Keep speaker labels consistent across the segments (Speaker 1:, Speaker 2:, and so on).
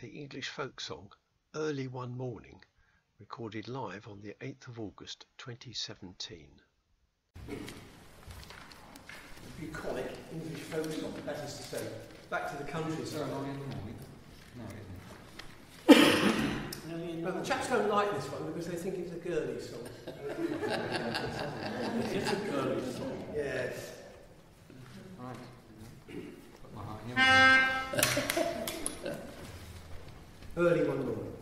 Speaker 1: the English folk song Early One Morning, recorded live on the 8th of August 2017.
Speaker 2: Bucolic English folk song, that is to say, back to the country.
Speaker 3: So early in the morning? No, it isn't.
Speaker 2: But the chaps don't like this one because they think it's a girly song.
Speaker 4: It's a girly song.
Speaker 2: Early one morning.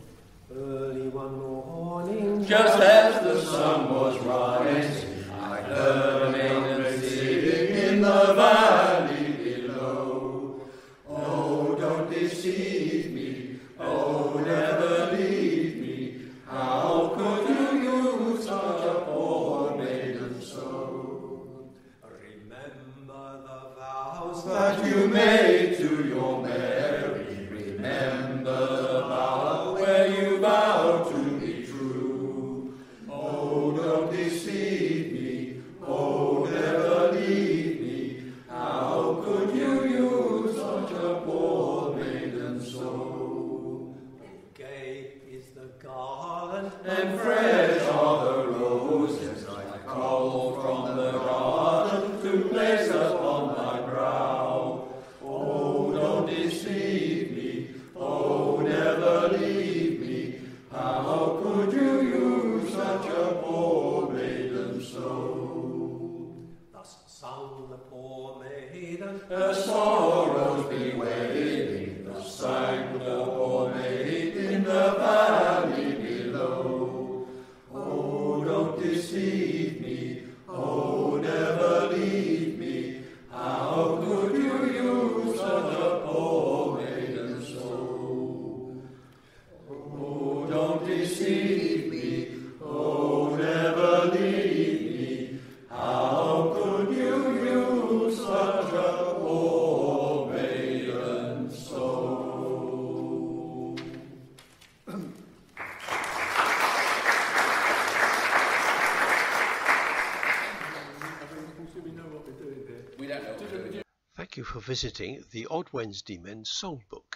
Speaker 2: Early one morning.
Speaker 4: Just as the sun was rising, I heard a maiden singing in the valley below. Oh, don't deceive me. Oh, never leave me. How could you use such a poor maiden so?
Speaker 2: Remember the vows
Speaker 4: that you made to be true. Oh, don't deceive me. Oh, never leave me. How could you use such a poor maiden so?
Speaker 2: Gay is the garland
Speaker 4: And fresh are the roses I cull from Her sorrows bewailing, thus sang the poor maid in the valley below. Oh, don't deceive me, oh, never leave me. How could you use such a poor maiden so? Oh, don't deceive
Speaker 1: Thank you for visiting the Odd Wednesday Men's Songbook.